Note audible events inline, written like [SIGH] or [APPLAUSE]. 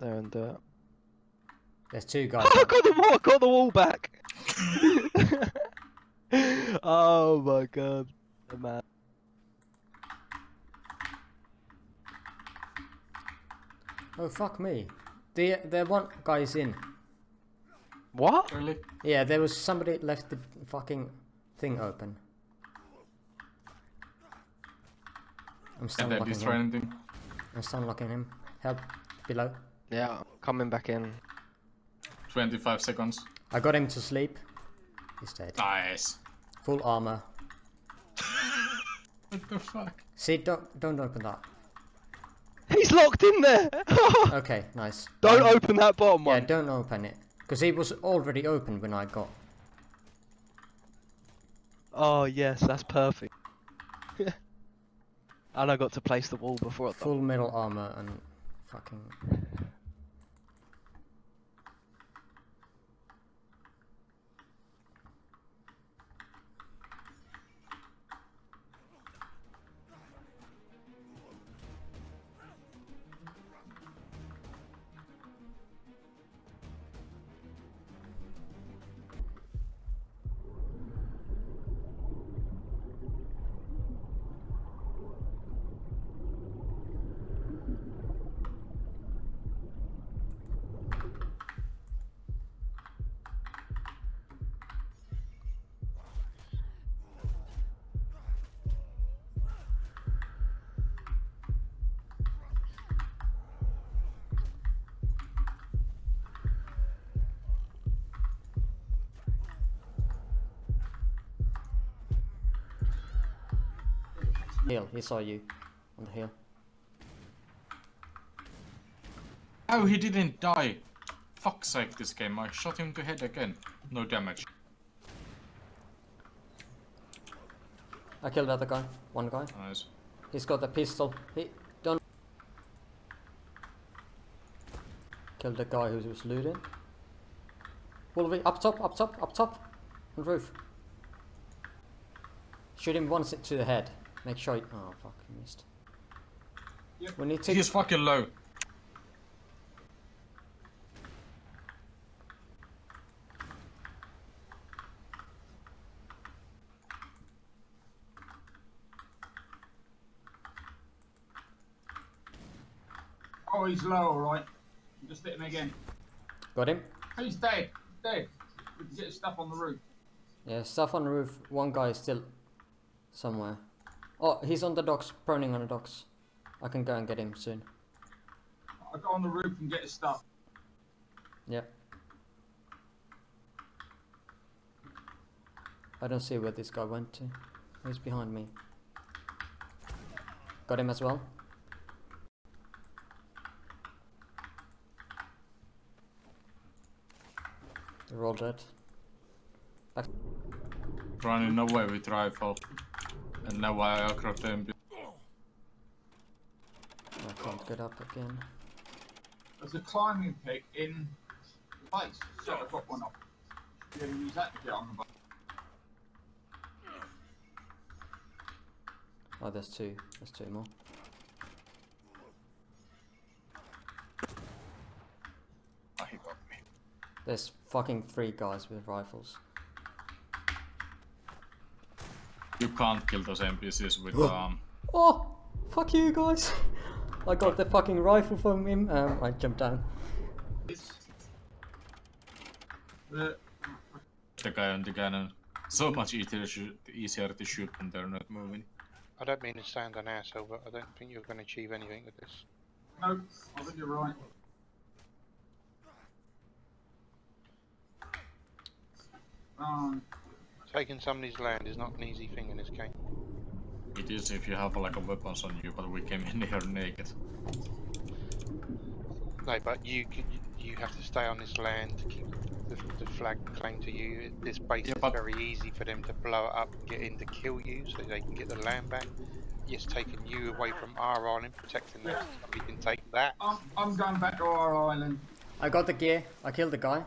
there and do it. There's two guys. [LAUGHS] I got the wall. I got the wall back. [LAUGHS] oh my god, the man. oh fuck me. The the one guy's in. What? Really? Yeah, there was somebody left the fucking thing open. I'm Can they stunlocking destroy him. anything? I'm stunlocking him. Help. Below. Yeah, coming back in. 25 seconds. I got him to sleep. He's dead. Nice. Full armor. [LAUGHS] What the fuck? See, don't don't open that. He's locked in there. [LAUGHS] Okay, nice. Don't Um, open that bottom one. Yeah, don't open it. Because it was already open when I got. Oh yes, that's perfect. [LAUGHS] and I got to place the wall before I thought. Full metal armor and fucking. Hill, he saw you. On the hill. Oh, he didn't die. Fuck's sake, this game. I shot him to head again. No damage. I killed the other guy. One guy. Nice. He's got a pistol. He don't killed the guy who was looting. Wolvie, up top, up top, up top, on roof. Shoot him once to the head. Make sure. You, oh fuck, he missed. Yep. We need to. He's fucking low. Oh, he's low, alright. Just hit him again. Got him. He's dead. Dead. We can get stuff on the roof. Yeah, stuff on the roof. One guy is still somewhere. Oh, he's on the docks, proning on the docks. I can go and get him soon. I'll go on the roof and get his stuff. Yeah. I don't see where this guy went to. He's behind me. Got him as well. They're all dead. Back. Running away with rifle. And now I across them. I can't get up again. There's a climbing pick in the base. So I got one up. You can use that to get on the base. Oh, there's two. There's two more. Oh, he got me. There's fucking three guys with rifles. You can't kill those NPCs with um. Oh, fuck you guys! I got the fucking rifle from him. Um, I jumped down. The, the guy on the cannon. So much easier to shoot, easier to shoot when they're not moving. I don't mean to sound an asshole, but I don't think you're going to achieve anything with this. no, I think you're right. Um, Taking somebody's land is not an easy thing in this game. It is if you have like a weapons on you, but we came in [LAUGHS] here naked. No, but you you have to stay on this land to keep the, the flag claim to you. This base Yeah, is very easy for them to blow it up and get in to kill you, so they can get the land back. It's taking you away from our island, protecting them. so We can take that. I'm, I'm going back to our island. I got the gear. I killed the guy.